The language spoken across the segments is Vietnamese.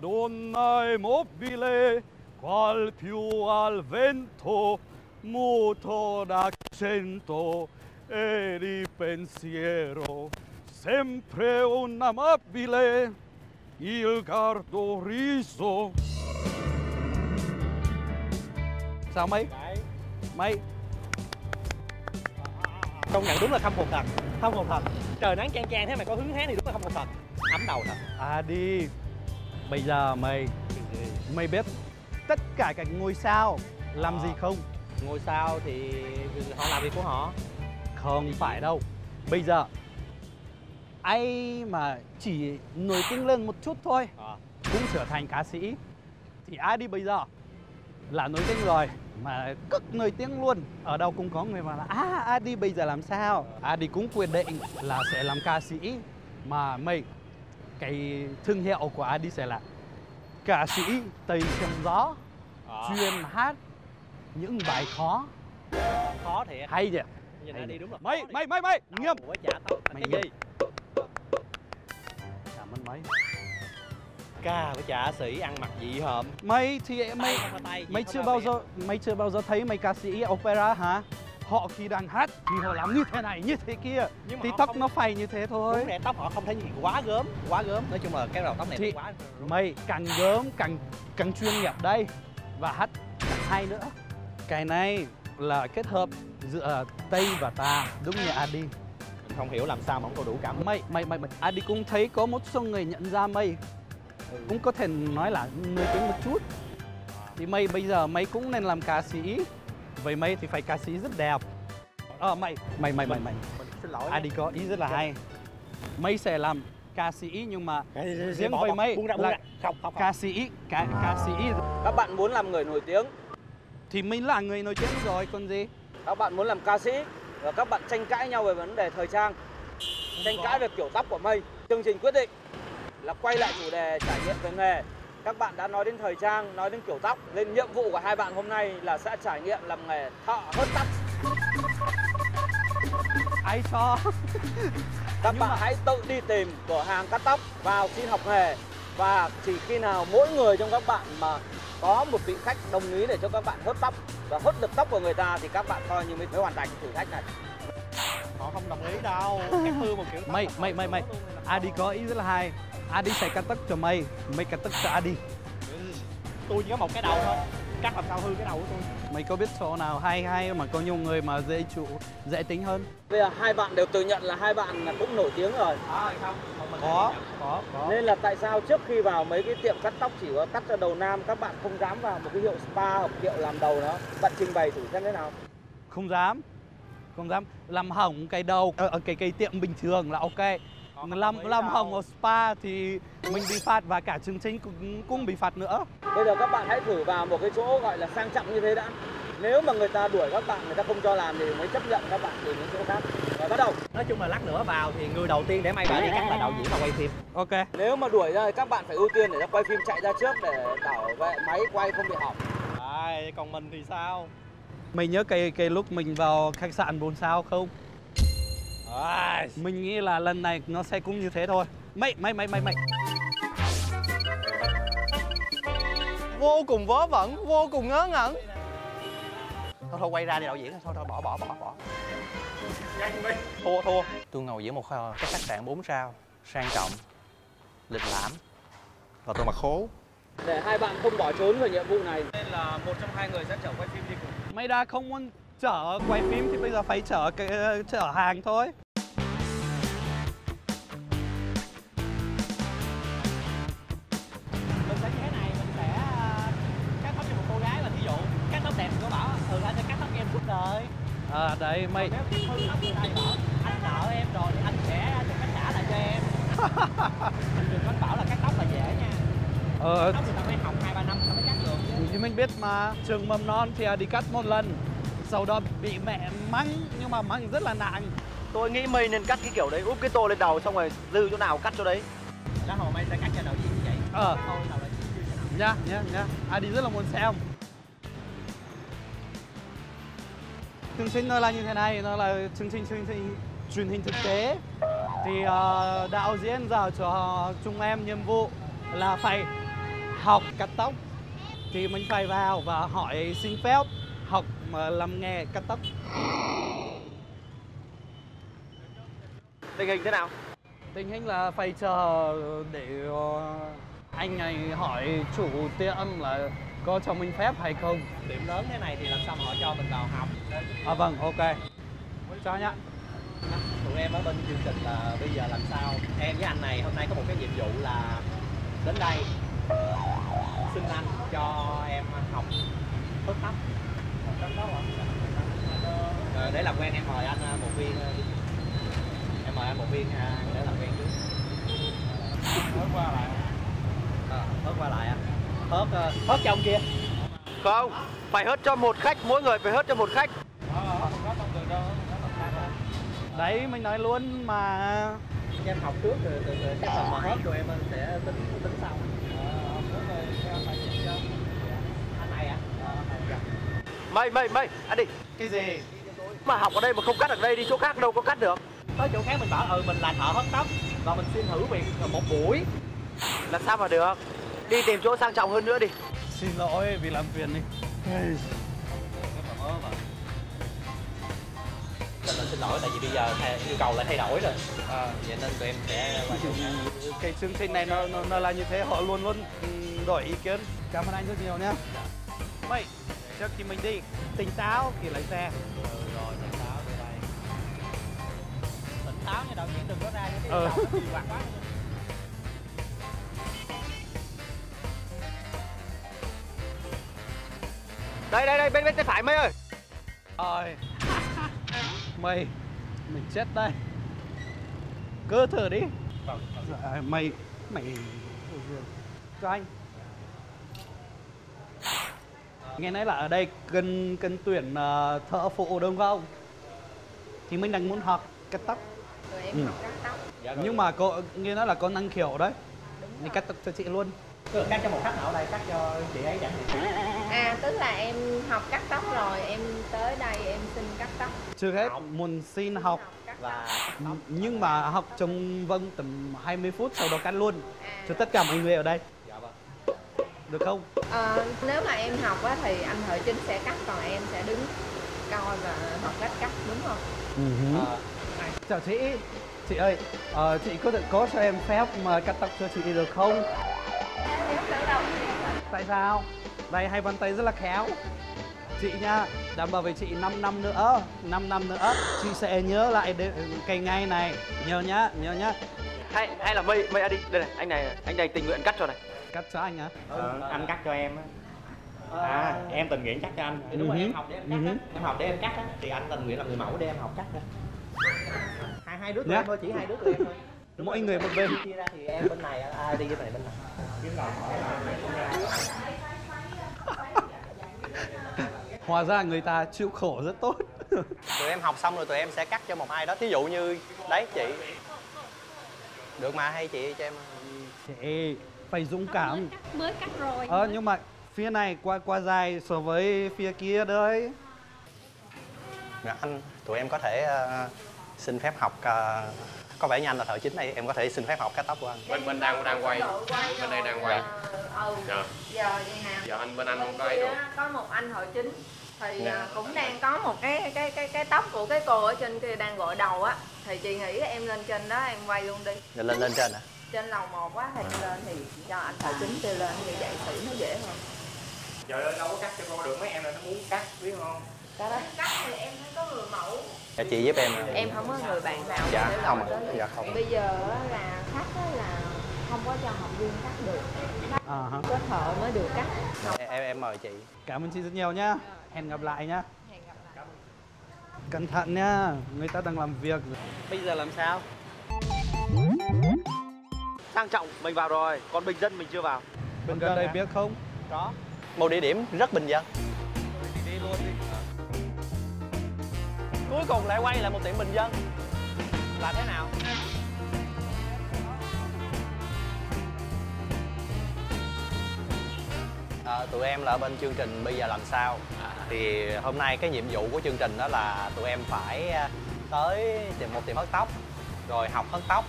La donna è mobile, qual più al vento, muto d'accento e di pensiero, sempre un amabile, il gardo riso. Sao mấy? Mấy? công nhận đúng là khâm phục thật khâm phục thật trời nắng chang chang thế mà có hứng thú này đúng là khâm phục thật ấm đầu thật À đi Bây giờ mày Mày biết tất cả các ngôi sao làm Ờ. gì không? ngôi sao thì họ làm việc của họ Không phải đâu Bây giờ Ai mà chỉ nổi tiếng lên một chút thôi Ờ. Cũng trở thành ca sĩ Thì ai đi bây giờ Là nổi tiếng rồi Mà cực nổi tiếng luôn Ở đâu cũng có người mà là À Adi bây giờ làm sao Adi cũng quyết định là sẽ làm ca sĩ Mà mày Cái thương hiệu của Adi sẽ là Ca sĩ Tây trong gió Ờ. Chuyên hát những bài khó. Khó thiệt. Hay nhỉ? Nhìn Hay đi đúng là Mày mày mày mày Nghiêm. Ủa, chả tao. Mày cái gì? Cảm ơn mày ca với chả sĩ ăn mặc dị hợm. Mày thì mày mày chưa bao giờ mày chưa bao giờ thấy mấy ca sĩ opera hả? Họ khi đang hát thì họ làm như thế này như thế kia Nhưng mà thì tóc không- nó phày như thế thôi. đúng nè tóc họ không thấy gì quá gớm quá gớm nói chung là cái đầu tóc này Thì- quá Mày càng gớm càng càng chuyên nghiệp đây và hát hay nữa. Cái này là kết hợp giữa Tây và ta đúng như Adi. mình không hiểu làm sao mà không có đủ cảm Mày mày mày mày Adi cũng thấy có một số người nhận ra mày cũng có thể nói là nổi tiếng một chút. Thì mày bây giờ mày cũng nên làm ca sĩ. Vậy mày thì phải ca sĩ rất đẹp. Ờ mày mày mày mày mày xin lỗi Adi có ý rất là hay. Mày sẽ làm ca sĩ nhưng mà riêng với mày buông ra, buông là không không ca sĩ ca ca sĩ Các bạn muốn làm người nổi tiếng, thì mình là người nổi tiếng rồi còn gì. các bạn muốn làm ca sĩ và các bạn tranh cãi nhau về vấn đề thời trang, tranh cãi về kiểu tóc của mây. Chương trình quyết định là quay lại chủ đề trải nghiệm về nghề. Các bạn đã nói đến thời trang, nói đến kiểu tóc, nên nhiệm vụ của hai bạn hôm nay là sẽ trải nghiệm làm nghề thợ hớt tóc. Ai cho? Các Nhưng bạn mà- hãy tự đi tìm cửa hàng cắt tóc vào xin học nghề và chỉ khi nào mỗi người trong các bạn mà có một vị khách đồng ý để cho các bạn hớt tóc và hớt được tóc của người ta thì các bạn coi như mới mới hoàn thành thử thách này. Họ không đồng ý đâu cái hư một kiểu Mày mày mày mày Adi có ý rất là hay. Adi sẽ cắt tóc cho mày, mày cắt tóc cho Adi. tôi chỉ có một cái đầu thôi cắt làm sao hư cái đầu của tôi Mày có biết chỗ nào hay hay mà có nhiều người mà dễ chủ dễ tính hơn? Bây giờ hai bạn đều tự nhận là hai bạn là cũng nổi tiếng rồi. à, không Có, có, có. Nên là tại sao trước khi vào mấy cái tiệm cắt tóc chỉ có cắt cho đầu nam các bạn không dám vào một cái hiệu spa hoặc hiệu làm đầu đó. Bạn trình bày thử xem thế nào. Không dám. Không dám làm hỏng cái đầu ở, ở cái cái tiệm bình thường là ok. Làm làm hỏng ở spa thì mình bị phạt và cả chương trình cũng cũng bị phạt nữa. Bây giờ các bạn hãy thử vào một cái chỗ gọi là sang trọng như thế đã. Nếu mà người ta đuổi các bạn, người ta không cho làm thì mới chấp nhận các bạn tìm đến chỗ khác. Rồi bắt đầu. nói chung là lát nữa vào thì người đầu tiên để may vả đi cắt là đạo diễn mà quay phim Ok. Nếu mà đuổi ra thì các bạn phải ưu tiên để cho quay phim chạy ra trước để bảo vệ máy quay không bị hỏng. Ai, còn mình thì sao Mày nhớ cái cái lúc mình vào khách sạn 4 sao không? Mình nghĩ là lần này nó sẽ cũng như thế thôi. Mày mày mày mày mày. vô cùng vớ vẩn vô cùng ngớ ngẩn thôi thôi quay ra đi đạo diễn thôi thôi bỏ bỏ bỏ bỏ thua thua tôi ngồi giữa một cái khách sạn 4 sao sang trọng lịch lãm và tôi mặc khố Để hai bạn không bỏ trốn khỏi nhiệm vụ này. nên là một trong hai người sẽ chở quay phim đi cùng Mày đã không muốn chở quay phim thì bây giờ phải chở cái chở hàng thôi. mình sẽ như thế này mình sẽ à, cắt tóc cho một cô gái là thí dụ cắt tóc đẹp thì có bảo ừ anh sẽ cắt tóc em suốt đời. À đấy mày nếu hư tóc thì bảo anh nợ em rồi thì anh sẽ tìm cách trả lại cho em. Mình đừng có bảo là cắt tóc là dễ nha. Ờ. Tóc người ta phải học hai ba năm mới cắt được thì mình biết mà trường mầm non thì đi cắt một lần. Sau đó bị mẹ mắng nhưng mà mắng rất là nặng. Tôi nghĩ mây nên cắt cái kiểu đấy, úp cái tô lên đầu xong rồi dư chỗ nào cắt chỗ đấy. lá hồ mây sẽ cắt cho diễn như vậy. Ờ. nhá nhá nhá. Adi rất là muốn xem. Chương trình nó là như thế này nó là chương trình chương trình truyền hình thực tế. Thì ờ, đạo diễn giao cho chúng em nhiệm vụ là phải học cắt tóc thì mình phải vào và hỏi xin phép học mà làm nghề cắt tóc. Tình hình thế nào? Tình hình là phải chờ để ờ, anh này hỏi chủ tiệm là có cho mình phép hay không. Điểm lớn thế này thì làm sao mà họ cho mình vào học? À vâng ok. Chào nhá. Tụi em ở bên chương trình là bây giờ làm sao? Em với anh này hôm nay có một cái nhiệm vụ là đến đây xin anh cho em học hớt tóc? Ờ, để làm quen em mời anh ờ, một viên ờ, em mời anh một viên à, để làm quen trước. Hớt qua lại. À, hớt qua lại anh hớt ờ, ông kia. Không phải hớt cho một khách mỗi người phải hớt cho một khách. Đấy mình nói luôn mà. Em học trước rồi từ từ cái phần mà hết tụi em sẽ tính tính sau anh này à mày mày mày. Ăn đi. Cái gì? Mà học ở đây mà không cắt ở đây đi chỗ khác đâu có cắt được. Tới chỗ khác mình bảo ừ mình là thợ hớt tóc và mình xin thử việc một buổi. Làm sao mà được? Đi tìm chỗ sang trọng hơn nữa đi. Xin lỗi vì làm phiền đi. Rất là xin lỗi tại vì bây giờ thay, yêu cầu lại thay đổi rồi. À, vậy nên tụi em sẽ cái chương trình này nó, nó, nó là như thế họ luôn luôn ừm, đổi ý kiến. Cảm ơn anh rất nhiều nhé mày trước khi mình đi. Tỉnh táo khi lái xe. Rồi tỉnh táo về đây tỉnh táo nha đạo diễn đừng có ra những cái Ờ. đầu nó kỳ quặc quá. Đây đây đây bên bên tay phải mày ơi. Rồi Mày Mình chết đây. Cơ thử đi. Dạ, Mày Mày Cho anh Nghe nói là ở đây cần cần tuyển ờ, thợ phụ đúng không? Thì mình đang muốn học cắt tóc. Tụi em Ừ. học cắt tóc. Dạ Nhưng mà có nghe nói là có năng khiếu đấy. Mình cắt tóc cho chị luôn. Tức là cắt cho một khách nào ở đây cắt cho chị ấy chẳng à tức là em học cắt tóc rồi em tới đây em xin cắt tóc. Chưa hết. Học. muốn xin học. Cắt tóc. và Nhưng mà học trong vòng tầm 20 phút sau đó cắt luôn. À, Cho tất cả mọi người ở đây. vâng Được không? ờ, nếu mà em học á thì anh thợ chính sẽ cắt còn em sẽ đứng coi và học cách cắt đúng không? Ờ, Chào chị. Chị ơi, ờ, chị có thể có cho em phép mà cắt tóc cho chị được không? Tại sao? Đây hai bàn tay rất là khéo. Chị nha, đảm bảo với chị 5 năm nữa 5 năm nữa Chị sẽ nhớ lại cái ngày này. Nhớ nhá, nhớ nhá. Hay hay là mày mày ăn đi đây này anh này anh này tình nguyện cắt cho này Cắt cho anh hả? Ờ, anh cắt cho em á. À em tình nguyện cắt cho anh. Thì đúng rồi Ừ em hứ. học để em Ừ cắt á. Hứ. em học để em cắt á. Thì anh tình nguyện làm người mẫu để em học cắt á. Hai hai đứa tụi Nhá. em thôi chỉ hai đứa tụi em thôi. Mỗi người một bên. Chia ra thì em bên này ai đi bên này bên này? Hóa ra người ta chịu khổ rất tốt. Tụi em học xong rồi tụi em sẽ cắt cho một ai đó. Thí dụ như đấy chị được mà hay chị cho em. Chị phải dũng cảm. mới cắt rồi. Ờ nhưng mà phía này qua qua dài so với phía kia đấy. Dạ, anh tụi em có thể ờ, xin phép học ờ, có vẻ như anh là thợ chính này em có thể xin phép học cắt tóc của anh. Bên bên đang đang quay. Bên đây đang quay. Ừ. Dạ. Giờ vậy nè. Giờ anh bên anh không có ấy được. có một anh thợ chính thì Dạ. à, cũng đang có một cái cái cái cái tóc của cái cô ở trên kia đang gội đầu á. Thì chị nghĩ em lên trên đó em quay luôn đi. Rồi lên lên trên à trên lầu một á thì lên thì cho anh thợ chính kêu lên như vậy xử nó dễ hơn. Giờ đâu có cắt cho con được mấy em là nó muốn cắt biết không? Cái đó. Cắt thì em phải có người mẫu. Dạ chị giúp em. Em không có người bạn nào Dạ, để không. Dạ, không. bây giờ á là khách á là không có cho học viên cắt được. Khách À hả. có thợ mới được cắt. Em, em em mời chị. Cảm ơn chị rất nhiều nhá Hẹn gặp lại nhá. Hẹn gặp lại. Cẩn thận nhá Người ta đang làm việc. Bây giờ làm sao? Sang trọng mình vào rồi. Còn bình dân mình chưa vào. Bên gần đây biết không? có. Một địa điểm rất bình dân. Đi luôn đi. Cuối cùng lại quay lại một tiệm bình dân. Là thế nào tụi em là ở bên chương trình bây giờ làm sao thì hôm nay cái nhiệm vụ của chương trình đó là tụi em phải à, tới tìm một tiệm hớt tóc rồi học hớt tóc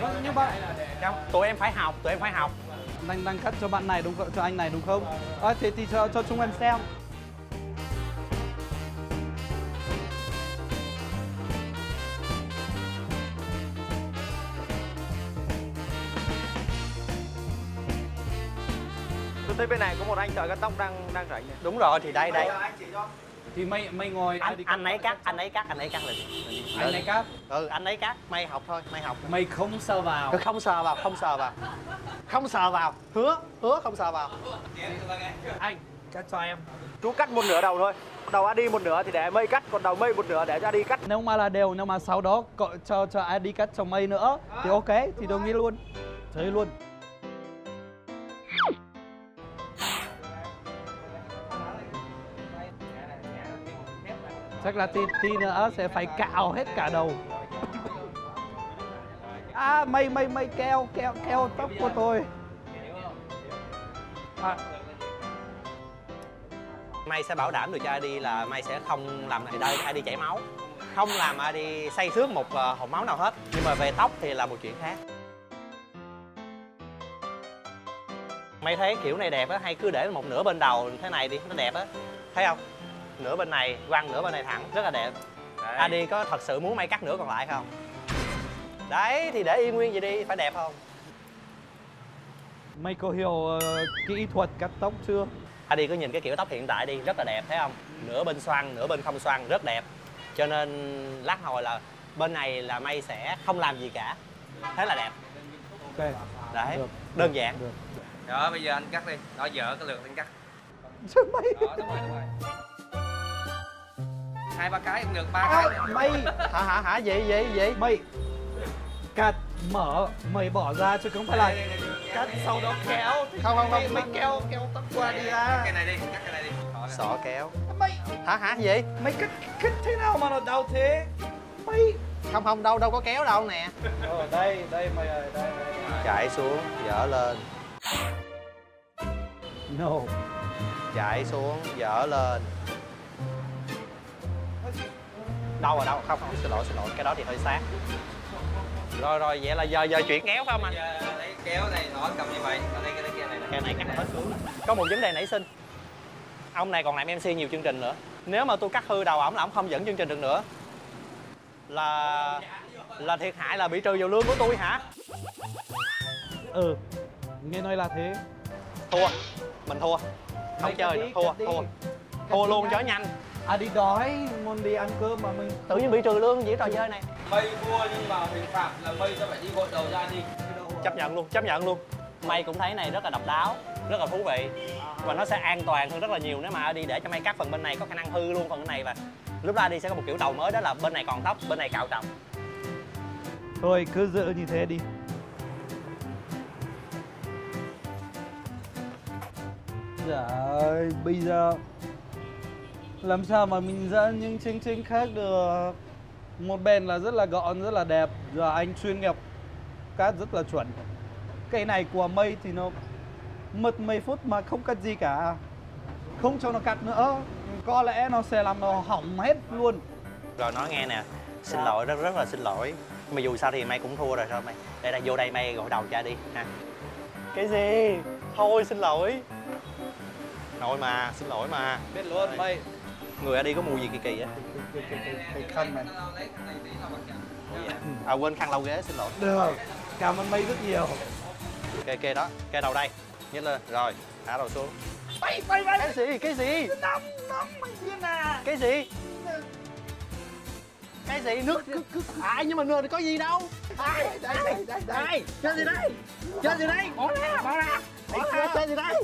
Vâng, nhưng Không, tụi em phải học, tụi em phải học đang đang cắt cho bạn này đúng không? Cho anh này đúng không? À, thế thì cho cho chúng em xem. Tôi thấy bên này có một anh thợ cắt tóc đang đang rảnh này. Đúng rồi, thì đây đây Thì mày mày ngồi Anh, đi anh ấy cắt, anh ấy cắt, anh ấy cắt là anh này cắt. Ừ, anh ấy cắt, mày học thôi, mày học Mày không sờ vào. Không sờ vào, không sờ vào Không sờ vào, hứa, hứa không sờ vào Anh cắt cho em. Chú cắt một nửa đầu thôi. Đầu Adi một nửa thì để mây cắt, còn đầu mây một nửa để cho Adi cắt. Nếu mà là đều, nếu mà sau đó cho cho ai đi cắt cho mày nữa thì ok, thì đồng ý luôn. Chơi luôn. Chắc là tí, tí nữa sẽ phải cạo hết cả đầu. À, mày mày mày keo keo keo tóc của tôi. À, May sẽ bảo đảm được cho đi là May sẽ không làm đây đi chảy máu Không làm đi say xước một ờ, máu nào hết Nhưng mà về tóc thì là một chuyện khác May thấy kiểu này đẹp á, hay cứ để một nửa bên đầu thế này đi, nó đẹp á Thấy không? Nửa bên này quăng, nửa bên này thẳng, rất là đẹp Adi có thật sự muốn May cắt nửa còn lại không? Đấy, thì để yên nguyên vậy đi, phải đẹp không? mày có hiểu ờ, kỹ thuật cắt tóc chưa? Adi có nhìn cái kiểu tóc hiện tại đi rất là đẹp thấy không nửa bên xoăn nửa bên không xoăn rất đẹp cho nên lát hồi là bên này là may sẽ không làm gì cả thế là đẹp Ok. đấy Được. đơn giản Được. Đó bây giờ anh cắt đi. Đó dở cái lượt anh cắt. Chứ mày Đó đúng rồi đúng rồi. Hai ba cái cũng được, ba à, cái. mày. Hả hả hả? Gì gì gì? Mày. Cắt mở mày bỏ ra chứ không phải là cắt sau đó kéo. Không, không, không, mày kéo kéo tóc qua đi ra cái này đi, cắt cái này đi. Sọ kéo. Mày. Hả hả? Gì? Mày cắt cắt thế nào mà nó đau thế? Mày. Không không đâu đâu có kéo đâu nè. Ở đây đây mày ơi đây đây. Chạy xuống dở lên. No. Chạy xuống dở lên đâu rồi đâu không không xin lỗi xin lỗi. Cái đó thì hơi sát rồi rồi vậy là giờ giờ chuyển. Kéo phải không anh? Giờ lấy kéo này nó cầm như vậy, ở đây cái kia này. Cái này cắt hết xuống Có một vấn đề nảy sinh. Ông này còn làm MC nhiều chương trình nữa. Nếu mà tôi cắt hư đầu ổng là ổng không dẫn chương trình được nữa. Là là thiệt hại là bị trừ vào lương của tôi hả? Ừ nghe nói là thế. Thua. Mình thua. Không Mày chơi đi, Thua thua. Thua luôn cho nhanh à đi đói muốn đi ăn cơm mà mình Tự nhiên bị trừ lương gì trò chơi này. Mây thua nhưng mà hình phạt là mây sẽ phải đi gội đầu ra đi. Chấp nhận luôn chấp nhận luôn. May cũng thấy này rất là độc đáo Rất là thú vị. Và nó sẽ an toàn hơn rất là nhiều nếu mà đi để cho May cắt phần bên này có khả năng hư luôn phần bên này và lúc đó đi sẽ có một kiểu đầu mới đó là bên này còn tóc bên này cạo trồng thôi cứ giữ như thế đi. Dạ ơi, bây giờ làm sao mà mình dẫn những chương trình khác được? Một bên là rất là gọn, rất là đẹp. Giờ anh chuyên nghiệp cắt rất là chuẩn. Cái này của mây thì nó mất mấy phút mà không cắt gì cả. Không cho nó cắt nữa. Có lẽ nó sẽ làm nó hỏng hết luôn. Rồi nói nghe nè. Xin lỗi rất rất là xin lỗi. Mà dù sao thì may cũng thua rồi sao mày đây đây vô đây may gội đầu cha đi. Ha cái gì? Thôi xin lỗi. Nội mà xin lỗi mà. Biết luôn mây người ở đi có mùi gì kỳ kỳ á khăn này à quên khăn lau ghế xin lỗi. Được, cảm ơn mây rất nhiều. Kê kê đó. Kê đầu đây. Nhấc lên. Rồi thả đầu xuống. Bay bay bay. Cái gì? Cái gì? Nóng, nóng mày điên à cái gì? Cái gì? Nước cứ cứ ai nhưng mà nước thì có gì đâu. Ai? Đây đây đây đây chơi gì đây? Chơi gì đây? Bỏ ra. Bỏ ra. Bỏ ra. Chơi gì đây